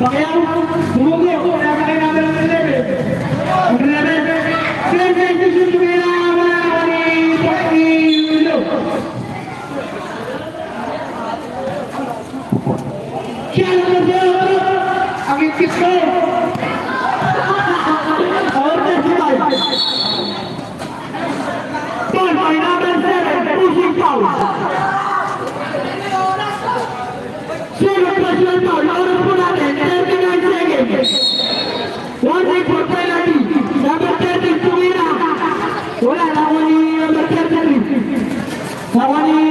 Pagayaan mo, bumugo, kailangan kayo namin ang reserve. Ang reserve, sir, may decision Bhabani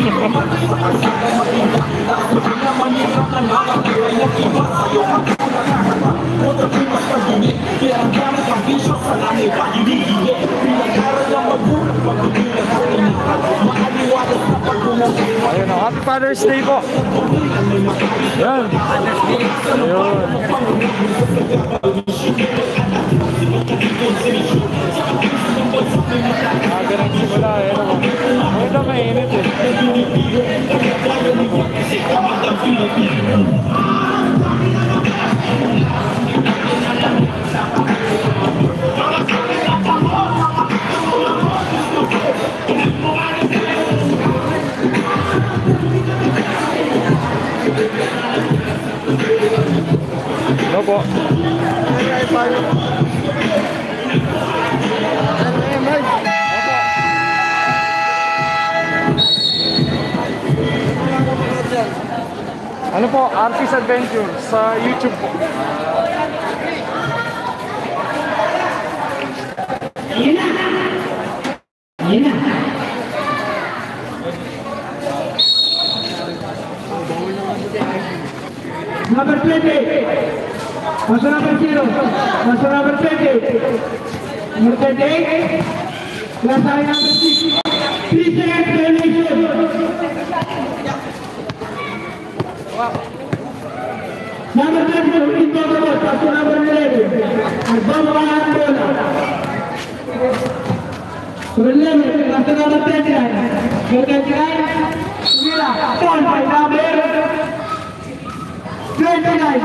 Ayun na, happy Father's Day po. Yan. Ayun. Ah, ganang simula. Ayun na. Ano po? Ano po? Artist Adventure sa YouTube po. Number 20. Paso number 0. Paso number 20. Number 28. Last line number 6. 3 seconds violation. Number 22. Indomitable. Paso number 11. Nagbababa lên đây này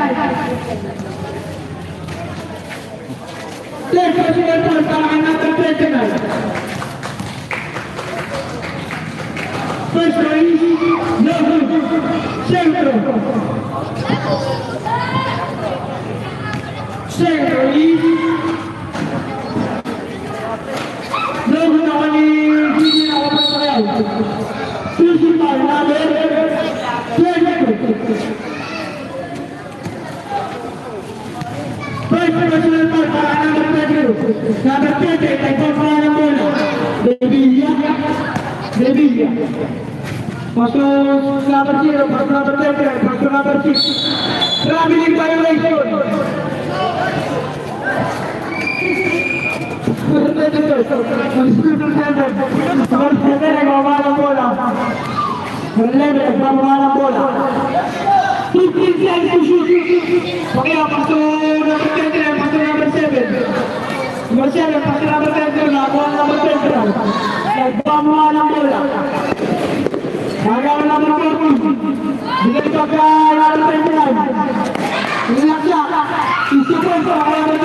lên cho chúng em tuần và anh em tập lên trên này với sấy nơ hư xem rồi xem rồi nơ hư nào đi đi nào bắt tay First professional ball para number 22. Number 20, kay Paul Bila coklat, lalu tembak. Lihatlah, isi pun seorang yang